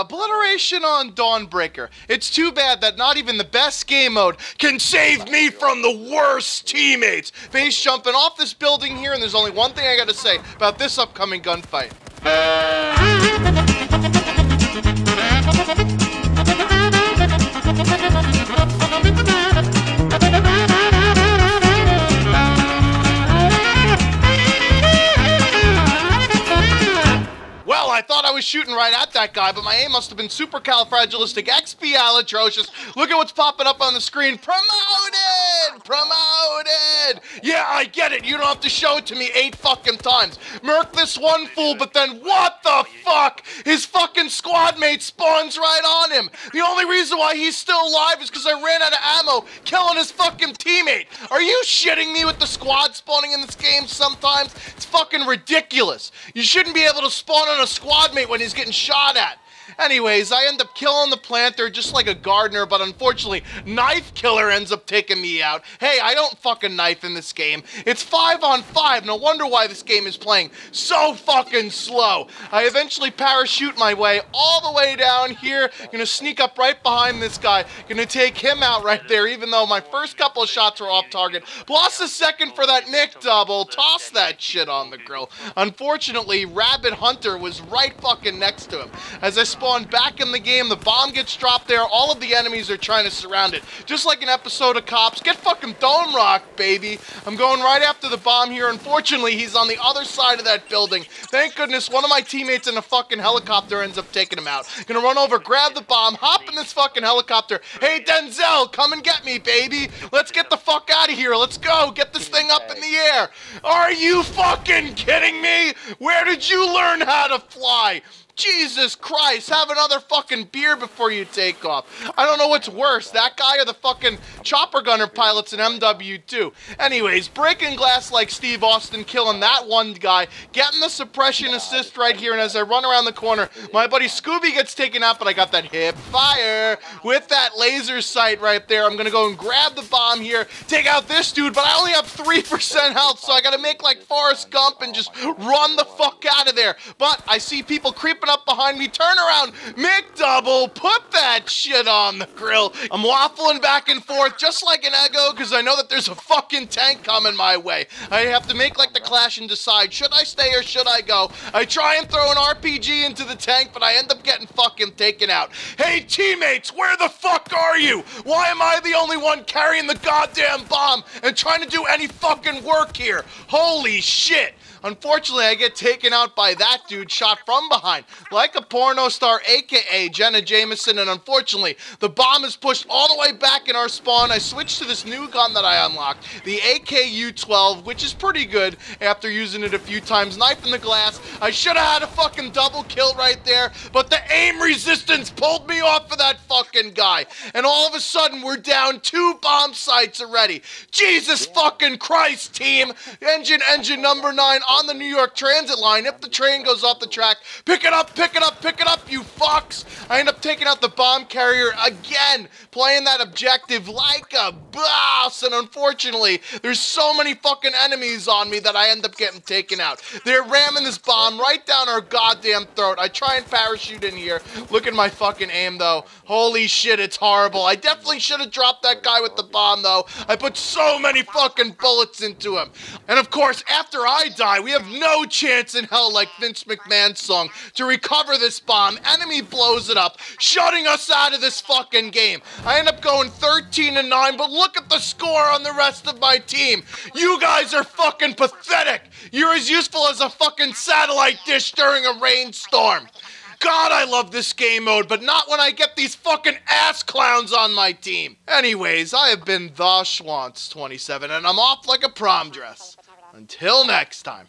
obliteration on Dawnbreaker. It's too bad that not even the best game mode can save me from the worst teammates. Base jumping off this building here, and there's only one thing I gotta say about this upcoming gunfight. Was shooting right at that guy, but my aim must have been super califragilistic supercalifragilisticexpialidocious. Look at what's popping up on the screen. Promoted! Promoted! Yeah, I get it. You don't have to show it to me eight fucking times. Merc this one fool, but then what the fuck? His fucking squad mate spawns right on him. The only reason why he's still alive is because I ran out of ammo, killing his fucking teammate. Are you shitting me with the squad spawning in this game sometimes? It's fucking ridiculous. You shouldn't be able to spawn on a squad mate when he's getting shot at. Anyways, I end up killing the planter just like a gardener, but unfortunately, Knife Killer ends up taking me out. Hey, I don't fucking knife in this game. It's five on five. No wonder why this game is playing so fucking slow. I eventually parachute my way all the way down here. Gonna sneak up right behind this guy. Gonna take him out right there, even though my first couple of shots were off target. Lost a second for that McDouble. Toss that shit on the grill. Unfortunately, Rabbit Hunter was right fucking next to him. As I spawned back in the game, the bomb gets dropped there. All of the enemies are trying to surround it. Just like an episode of Cops. Get fucking Dome Rock, baby. I'm going right after the bomb here. Unfortunately, he's on the other side of that building. Thank goodness one of my teammates in a fucking helicopter ends up taking him out. Gonna run over, grab the bomb, hop in this fucking helicopter. Hey, Denzel, come and get me, baby. Let's get the fuck out of here. Let's go. Get this thing up in the air. Are you fucking kidding me? Where did you learn how to fly? Jesus Christ, have another fucking beer before you take off. I don't know what's worse, that guy or the fucking chopper gunner pilots in MW2. Anyways, breaking glass like Steve Austin, killing that one guy, getting the suppression assist right here, and as I run around the corner, my buddy Scooby gets taken out, but I got that hip fire with that laser sight right there. I'm gonna go and grab the bomb here, take out this dude, but I only have 3% health, so I gotta make like Forrest Gump and just run the fuck out of there. But I see people creeping up behind me. Turn around, McDouble, put that shit on the grill. I'm waffling back and forth just like an Eggo because I know that there's a fucking tank coming my way. I have to make like the clash and decide should I stay or should I go. I try and throw an RPG into the tank, but I end up getting fucking taken out. Hey, teammates, where the fuck are you? Why am I the only one carrying the goddamn bomb and trying to do any fucking work here? Holy shit. Unfortunately, I get taken out by that dude shot from behind, like a porno star, aka Jenna Jameson, and unfortunately, the bomb is pushed all the way back in our spawn. I switch to this new gun that I unlocked, the AKU-12, which is pretty good after using it a few times. Knife in the glass. I should have had a fucking double kill right there, but the aim resistance pulled me off of that fucking guy. And all of a sudden, we're down two bomb sites already. Jesus fucking Christ, team! Engine, engine number nine on the New York Transit line. If the train goes off the track, pick it up, pick it up, pick it up, you fucks! I end up taking out the bomb carrier again, playing that objective like a boss, and unfortunately, there's so many fucking enemies on me that I end up getting taken out. They're ramming this bomb right down our goddamn throat. I try and parachute in here. Look at my fucking aim, though. Holy shit, it's horrible. I definitely should have dropped that guy with the bomb, though. I put so many fucking bullets into him. And of course, after I die, we have no chance in hell, like Vince McMahon's song, to recover this bomb. Enemy blows it up, shutting us out of this fucking game. I end up going 13 and 9, but look at the score on the rest of my team. You guys are fucking pathetic. You're as useful as a fucking satellite dish during a rainstorm. God, I love this game mode, but not when I get these fucking ass clowns on my team. Anyways, I have been The Shwantz 27, and I'm off like a prom dress. Until next time.